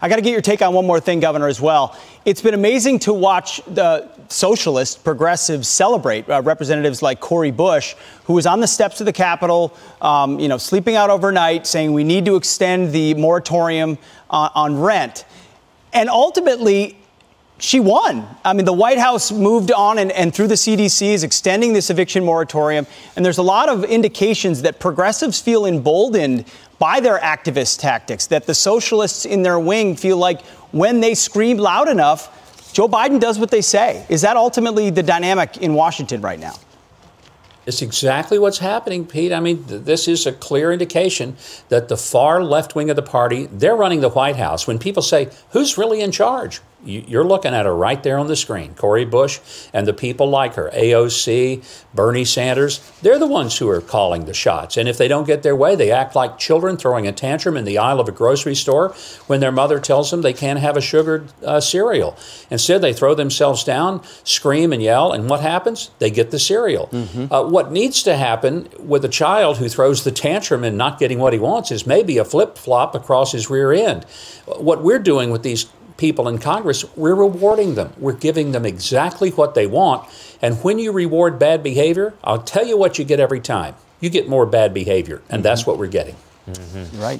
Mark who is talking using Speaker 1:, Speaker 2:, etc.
Speaker 1: I got to get your take on one more thing, Governor, as well. It's been amazing to watch the socialist progressives celebrate uh, representatives like Cori Bush, who was on the steps of the Capitol, um, you know, sleeping out overnight, saying we need to extend the moratorium uh, on rent. And ultimately, she won. I mean, the White House moved on and, and, through the CDC is extending this eviction moratorium. And there's a lot of indications that progressives feel emboldened by their activist tactics, that the socialists in their wing feel like when they scream loud enough, Joe Biden does what they say. Is that ultimately the dynamic in Washington right now?
Speaker 2: It's exactly what's happening, Pete. I mean, th- this is a clear indication that the far left wing of the party, they're running the White House. When people say, who's really in charge? You're looking at her right there on the screen. Cori Bush and the people like her, AOC, Bernie Sanders, they're the ones who are calling the shots. And if they don't get their way, they act like children throwing a tantrum in the aisle of a grocery store when their mother tells them they can't have a sugared uh, cereal. Instead, they throw themselves down, scream and yell, and what happens? They get the cereal. Mm-hmm. Uh, what needs to happen with a child who throws the tantrum and not getting what he wants is maybe a flip flop across his rear end. What we're doing with these people in Congress, we're rewarding them. We're giving them exactly what they want. And when you reward bad behavior, I'll tell you what you get every time. You get more bad behavior, and mm-hmm. that's what we're getting.
Speaker 1: Mm-hmm. Right.